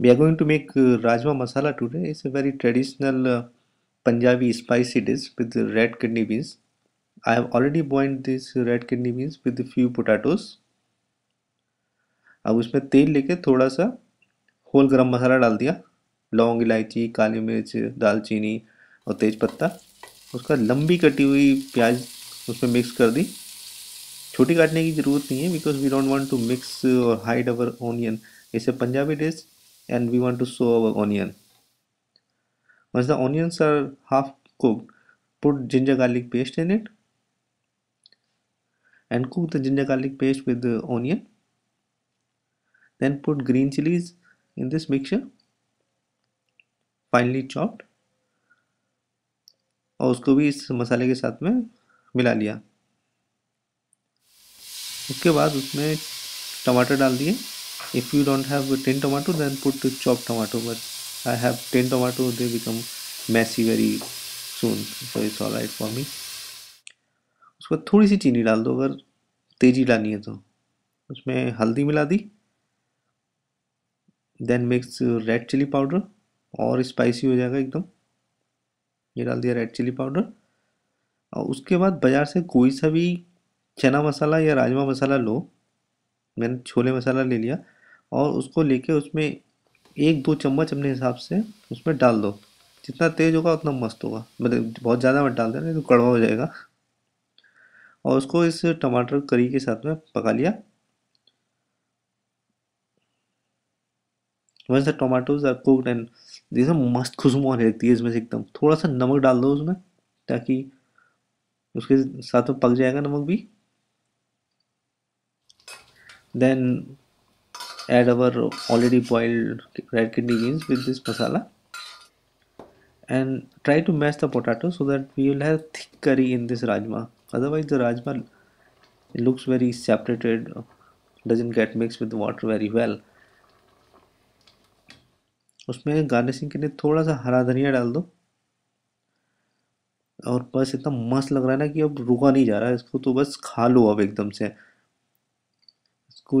We are going to make uh, Rajma masala today. It's a very traditional uh, Punjabi spicy dish with the red kidney beans. I have already boiled these red kidney beans with a few potatoes. अब उसमें तेल लेके थोड़ा सा whole गरम मसाला डाल दिया लौंग इलायची काली मिर्च दालचीनी और तेज पत्ता उसका लंबी कटी हुई प्याज उसमें मिक्स कर दी छोटी काटने की ज़रूरत नहीं है because we don't want to mix और हाइड अवर ऑनियन इसे Punjabi dish and we want to sow our onion once the onions are half cooked put ginger garlic paste in it and cook the ginger garlic paste with the onion then put green chilies in this mixture finely chopped और उसको भी इस मसाले के साथ में मिला लिया उसके बाद उसमें टमाटर डाल दिए if you don't have 10 tomato, then put chopped tomato, but I have 10 tomato, they become messy very soon, so it's alright for me. उसके थोड़ी सी चीनी डाल दो, अगर तेज़ी लानी है तो। उसमें हल्दी मिला दी then mix red chilli powder और स्पाइसी हो जाएगा एकदम। ये डाल दिया रेड चिली पाउडर और उसके बाद बाज़ार से कोई सा भी चना मसाला या राजमा मसाला लो, मैंने छोले मसाला ले लिया और उसको लेके उसमें एक दो चम्मच अपने हिसाब से उसमें डाल दो। जितना तेज़ होगा, उतना मस्त होगा। मतलब बहुत ज़्यादा मत डाल देना तो कड़वा हो जाएगा। और उसको इस टमाटर करी के साथ में पका लिया। वैसे the tomatoes are cooked and this मस्त खुशबू आने लगती है इसमें से एकदम। थोड़ा सा नमक डाल दो उसमें, ताकि उसके साथ में पक जाएगा नमक भी। Then add our already boiled red kidney beans with this masala and try to mash the potato so that we will have thick curry in this rajma otherwise the rajma looks very separated doesn't get mixed with water very well उसमें garnishing के लिए थोड़ा सा हरा धनिया डाल दो और बस इतना मस्त लग रहा है ना कि अब रुका नहीं जा रहा है इसको तो बस खा लो अब एकदम से इसको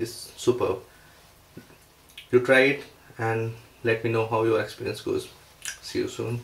is superb. You try it and let me know how your experience goes. See you soon